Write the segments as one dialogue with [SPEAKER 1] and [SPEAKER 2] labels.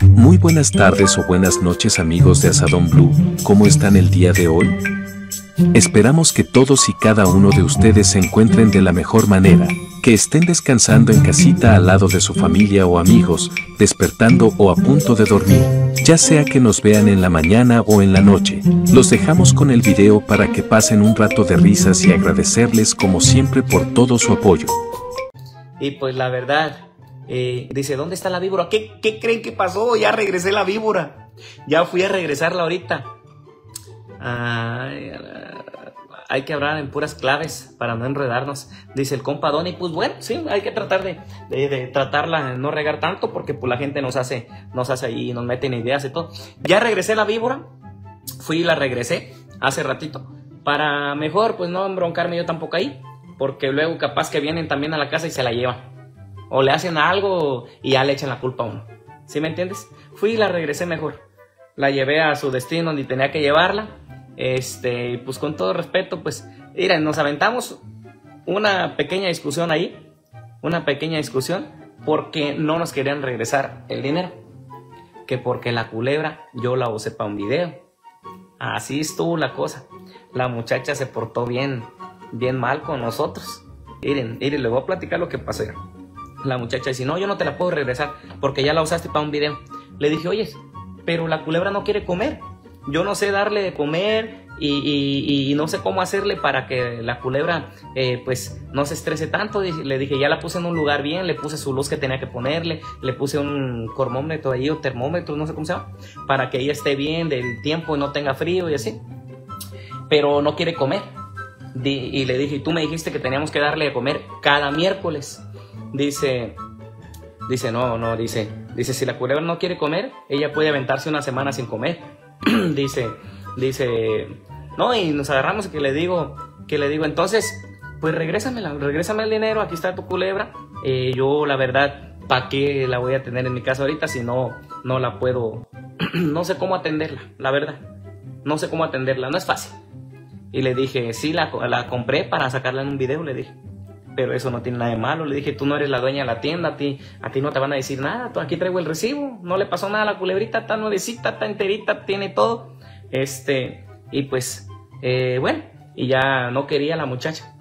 [SPEAKER 1] Muy buenas tardes o buenas noches amigos de Asadón Blue, ¿cómo están el día de hoy? Esperamos que todos y cada uno de ustedes se encuentren de la mejor manera, que estén descansando en casita al lado de su familia o amigos, despertando o a punto de dormir, ya sea que nos vean en la mañana o en la noche. Los dejamos con el video para que pasen un rato de risas y agradecerles como siempre por todo su apoyo.
[SPEAKER 2] Y pues la verdad, eh, dice, ¿dónde está la víbora? ¿Qué, ¿Qué creen que pasó? Ya regresé la víbora. Ya fui a regresarla ahorita. Ay, hay que hablar en puras claves para no enredarnos. Dice el compa Donny, pues bueno, sí, hay que tratar de, de, tratarla, no regar tanto, porque pues la gente nos hace, nos hace ahí, nos mete en ideas y todo. Ya regresé la víbora, fui y la regresé hace ratito, para mejor pues no embroncarme yo tampoco ahí, porque luego capaz que vienen también a la casa y se la llevan. O le hacen algo y ya le echan la culpa a uno. ¿Sí me entiendes? Fui y la regresé mejor. La llevé a su destino donde tenía que llevarla este, pues con todo respeto, pues, miren, nos aventamos una pequeña discusión ahí, una pequeña discusión, porque no nos querían regresar el dinero. Que porque la culebra yo la usé para un video. Así estuvo la cosa. La muchacha se portó bien, bien mal con nosotros. Miren, miren, le voy a platicar lo que pasó. La muchacha dice, no, yo no te la puedo regresar porque ya la usaste para un video. Le dije, oye, pero la culebra no quiere comer yo no sé darle de comer y, no sé cómo hacerle para que la culebra eh, pues no se estrese tanto. Le dije, ya la puse en un lugar bien, le puse su luz que tenía que ponerle, le puse un cormómetro ahí o termómetro, no sé cómo se llama, para que ella esté bien del tiempo y no tenga frío y así. Pero no quiere comer. y le dije, tú me dijiste que teníamos que darle de comer cada miércoles. Dice, dice, no, no, dice, dice, si la culebra no quiere comer, ella puede aventarse una semana sin comer dice, dice, no, y nos agarramos y que le digo, que le digo, entonces, pues regrésamela, regrésame el dinero, aquí está tu culebra. Eh, yo, la verdad, ¿para qué la voy a tener en mi casa ahorita si no, no la puedo, no sé cómo atenderla, la verdad. No sé cómo atenderla, no es fácil. Y le dije, sí, la, la compré para sacarla en un video, le dije pero eso no tiene nada de malo. Le dije, tú no eres la dueña de la tienda, a ti, a ti no te van a decir nada, tú aquí traigo el recibo, no le pasó nada a la culebrita, está nuevecita, está enterita, tiene todo. Este, y pues, eh, bueno, y ya no quería la muchacha.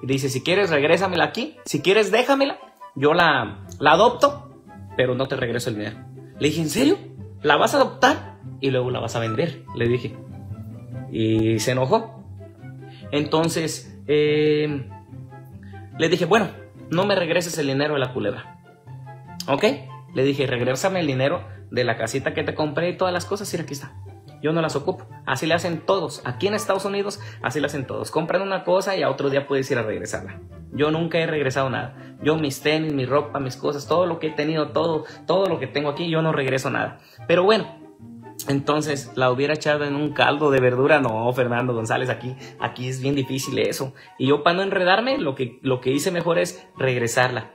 [SPEAKER 2] Y dice, si quieres, regrésamela aquí, si quieres, déjamela, yo la, la adopto, pero no te regreso el dinero. Le dije, ¿en serio? ¿La vas a adoptar? Y luego la vas a vender, le dije. Y se enojó. Entonces, eh, le dije, bueno, no me regreses el dinero de la culebra. ¿Ok? Le dije, regrésame el dinero de la casita que te compré y todas las cosas. Y aquí está. Yo no las ocupo. Así le hacen todos. Aquí en Estados Unidos, así le hacen todos. Compran una cosa y a otro día puedes ir a regresarla. Yo nunca he regresado nada. Yo mis tenis, mi ropa, mis cosas, todo lo que he tenido, todo, todo lo que tengo aquí, yo no regreso nada. Pero bueno, entonces, la hubiera echado en un caldo de verdura. No, Fernando González, aquí, aquí es bien difícil eso. Y yo para no enredarme, lo que, lo que hice mejor es regresarla.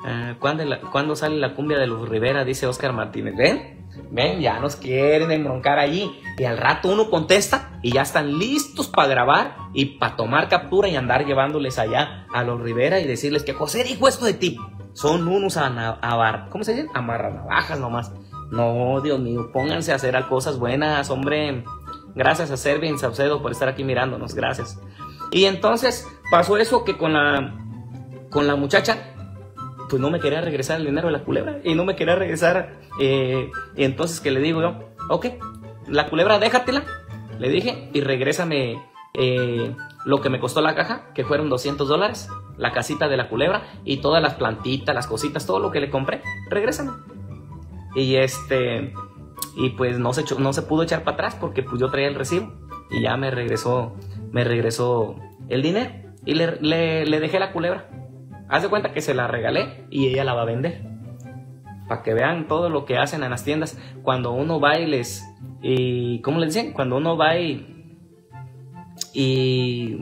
[SPEAKER 2] Uh, ¿cuándo, sale la cumbia de los Rivera? Dice Oscar Martínez. ¿Ven? Ven, ya nos quieren embroncar allí. Y al rato uno contesta y ya están listos para grabar y para tomar captura y andar llevándoles allá a los Rivera y decirles que José dijo esto de ti. Son unos a, a, ¿cómo se dice? Amarra navajas nomás. No, Dios mío, pónganse a hacer cosas buenas, hombre. Gracias a Servin Saucedo por estar aquí mirándonos, gracias. Y entonces pasó eso que con la, con la muchacha, pues no me quería regresar el dinero de la culebra y no me quería regresar. Eh, y entonces que le digo yo, ok, la culebra déjatela, le dije, y regrésame eh, lo que me costó la caja, que fueron 200 dólares, la casita de la culebra y todas las plantitas, las cositas, todo lo que le compré, regrésame. Y este, y pues no se, no se pudo echar para atrás porque pues yo traía el recibo y ya me regresó, me regresó el dinero y le, le, dejé la culebra. Haz de cuenta que se la regalé y ella la va a vender. Para que vean todo lo que hacen en las tiendas. Cuando uno va y les... Y, ¿Cómo le dicen? Cuando uno va y... Y...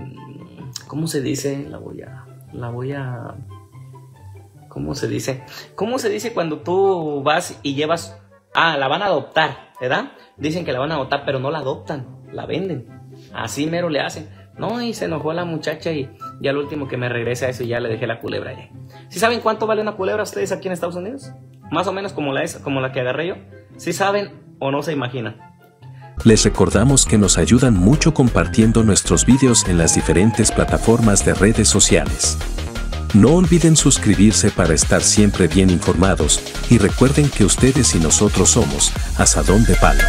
[SPEAKER 2] ¿Cómo se dice? La voy a... La voy a... ¿Cómo se dice? ¿Cómo se dice cuando tú vas y llevas... Ah, la van a adoptar, ¿verdad? Dicen que la van a adoptar, pero no la adoptan, la venden. Así mero le hacen. No, y se enojó la muchacha y ya lo último que me regresa eso ya le dejé la culebra. ¿Sí saben cuánto vale una culebra ustedes aquí en Estados Unidos? más o menos como la, es, como la que agarré yo, si saben o no se imaginan.
[SPEAKER 1] Les recordamos que nos ayudan mucho compartiendo nuestros vídeos en las diferentes plataformas de redes sociales. No olviden suscribirse para estar siempre bien informados y recuerden que ustedes y nosotros somos Asadón de Palo.